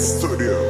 Studio.